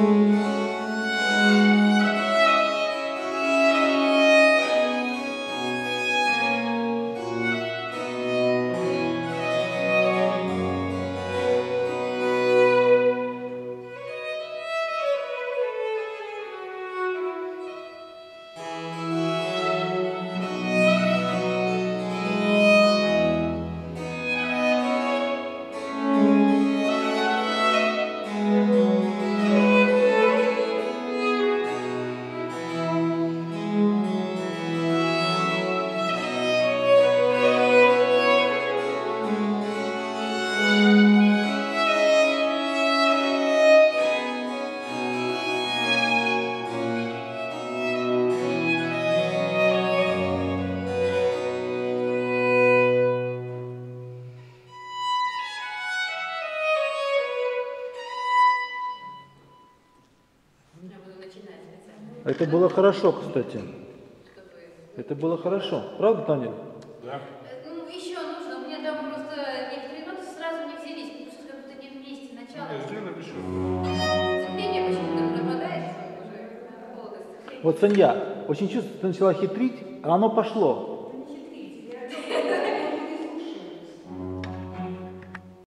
Música Это было хорошо, кстати. Это было хорошо. Правда, Таня? Да. Ну, еще нужно. У меня там просто некоторые ноты сразу не взялись, потому что как будто не вместе начало. Я сделаю еще. Сцепление почему-то пропадает уже. Вот Санья, очень чувствую, ты начала хитрить, а оно пошло.